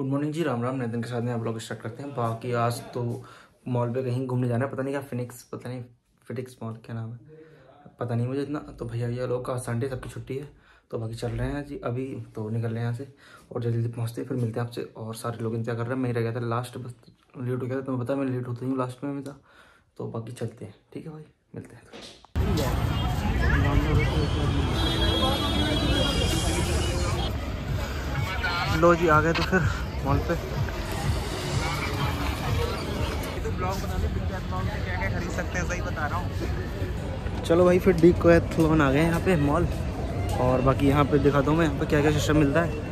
Good morning जी, राम राम नैदन के साथ में आप लोग स्टार्ट करते हैं। बाकी आज तो मॉल पे कहीं घूमने जाना है, पता नहीं क्या फिनिक्स पता नहीं फिटिक्स मॉल क्या नाम है। पता नहीं मुझे इतना। तो भैया भैया लोग का संडे सबकी छुट्टी है तो बाकी चल रहे हैं जी। अभी तो निकल रहे हैं यहाँ से और जल्दी जल्दी पहुँचते हैं, फिर मिलते हैं आपसे। और सारे लोग इंतज़ार कर रहे हैं। मैं रह गया था लास्ट बस लेट हो गया था तो मैं पता मैं लेट होती हूँ लास्ट में था तो बाकी चलते हैं, ठीक है भाई? मिलते हैं। लो जी, आ गए तो फिर मॉल पे तो हैं हूँ चलो भाई, फिर डी कोएथलॉन आ गए यहाँ पे मॉल और बाकी यहाँ पे दिखा दूँ मैं, यहाँ पे क्या क्या सिस्टम मिलता है।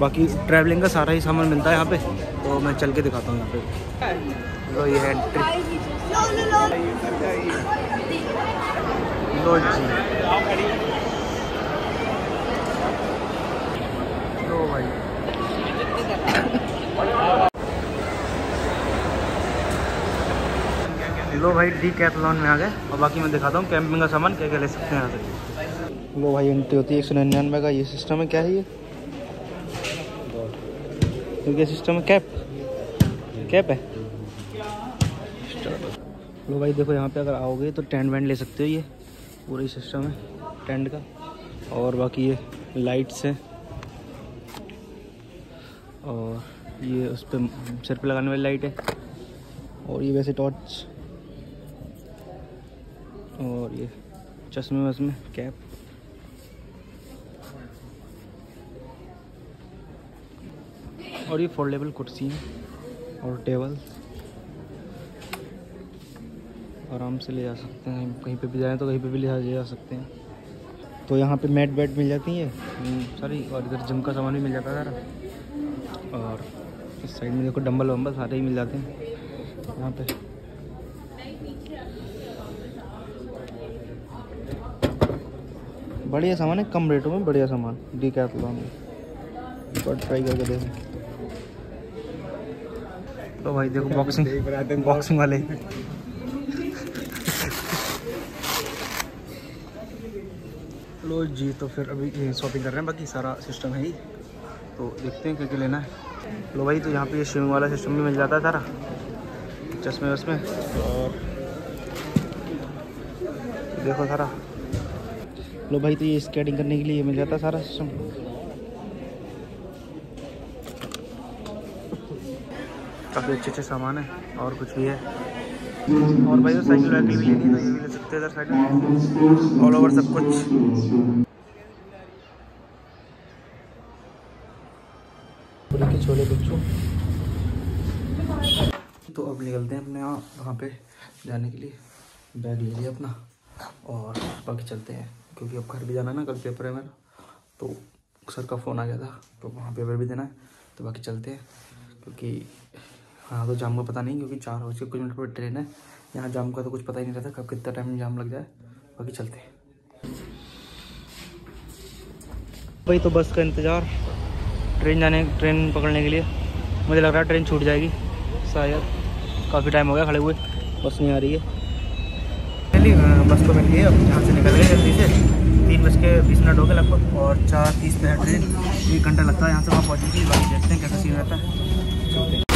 बाकी ट्रैवलिंग का सारा ही सामान मिलता है यहाँ पे तो मैं चल के दिखाता हूँ यहाँ पे। लो ये है एंट्री लो जी लो भाई लो भाई डी कैथलॉन में आ गए। और बाकी मैं दिखाता हूँ कैंपिंग का सामान क्या क्या ले सकते हैं यहाँ से। लो भाई एंट्री होती है, एक सौ निन्यानवे का। ये सिस्टम है, क्या है ये? तो सिस्टम है? कैप कैप है? लो भाई, देखो यहाँ पे अगर आओगे तो टेंट वेंट ले सकते हो ये। पूरा ही सिस्टम है टेंट का। और बाकी ये लाइट्स है। और ये उस पर सिर पे लगाने वाली लाइट है। और ये वैसे टॉर्च और ये चश्मे वश्मे, कैप। और ये फोल्डेबल कुर्सी और टेबल आराम से ले जा सकते हैं, कहीं पे भी जाएँ तो कहीं पे भी ले जा सकते हैं। तो यहाँ पे मैट बैट मिल जाती है? सारी, और इधर जिम का सामान भी मिल जाता है सारा। और इस साइड में देखो डंबल वम्बल सारे ही मिल जाते हैं। यहाँ पे बढ़िया सामान है कम रेटों में बढ़िया सामान डी कैथलॉन में। एक बार ट्राई करके देखो। तो भाई देखो बॉक्सिंग बॉक्सिंग वाले। लो जी तो फिर अभी शॉपिंग कर रहे हैं बाकी सारा सिस्टम है ही। तो देखते हैं क्या क्या लेना है। लो भाई तो यहाँ पे ये स्विमिंग वाला सिस्टम भी मिल जाता है सारा। चश्मे वश्मे। और देखो सारा। लो भाई तो ये स्केटिंग करने के लिए मिल जाता है सारा सिस्टम काफ़ी अच्छे अच्छे सामान है और कुछ भी है। और भाई तो साइकिल वाइकिल भी लेनी तो ये भी ले सकते हैं इधर साइड में ऑल ओवर सब कुछ। छोले बच्चों। तो अब निकलते हैं अपने यहाँ वहाँ पे जाने के लिए। बैग ले लिया अपना और बाकी चलते हैं। क्योंकि अब घर भी जाना है ना, कल पेपर है मेरा। तो सर का फ़ोन आ गया था तो वहाँ पेपर भी देना है। तो बाकी चलते हैं, क्योंकि हाँ तो जाम का पता नहीं, क्योंकि चार बज कुछ मिनट पर ट्रेन है। यहाँ जाम का तो कुछ पता ही नहीं रहता, कब कितना टाइम जाम लग जाए। बाकी चलते हैं। भाई तो बस का इंतज़ार ट्रेन जाने ट्रेन पकड़ने के लिए। मुझे लग रहा है ट्रेन छूट जाएगी, शायद। काफ़ी टाइम हो गया खड़े हुए, बस नहीं आ रही है। बस तो मिल गई अब यहाँ से निकल गए जल्दी से। तीन बज के बीस मिनट हो गए लगभग, और चार तीस मिनट ट्रेन। एक घंटा लगता है यहाँ से वहाँ पहुँचेगी बाकी देखते हैं कैसा सीन रहता है।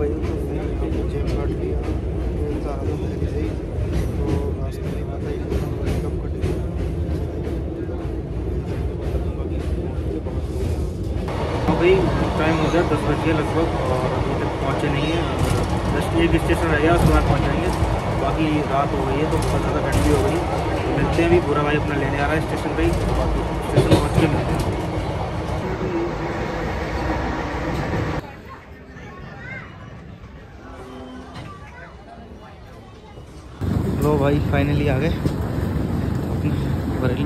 भाई तो जेब काट लिया। था पहले से तो रास्ते में पता ही कब कट हाँ भाई टाइम हो गया, दस बज गया लगभग, और अभी तक पहुँचे नहीं है। जस्ट एक स्टेशन रह गया, उसके बाद पहुँच बाकी रात हो गई है तो बहुत ज़्यादा ठंडी हो गई। मिलते हैं अभी पूरा भाई अपना लेने आ रहा है स्टेशन पर ही बाकी स्टेशन पहुँच के मिलते हैं। भाई फाइनली आ गए। बरेली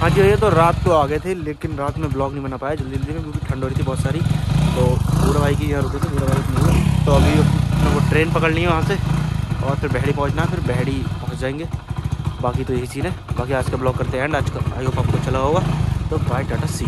हाँ जी भैया तो रात को आ गए थे, लेकिन रात में ब्लॉग नहीं बना पाया जल्दी जल्दी में, क्योंकि ठंड हो रही थी बहुत सारी। तो बूढ़ा भाई की यहाँ रुके थे, बूढ़ा भाई नहीं तो अभी वो ट्रेन पकड़नी है वहाँ से, और फिर बहड़ी पहुँचना फिर बहड़ी पहुँच जाएँगे। बाकी तो यही चीज़ है। बाकी आज का ब्लॉग करते हैं एंड आज का आई होप आपको चला होगा। तो बाय टाटा सी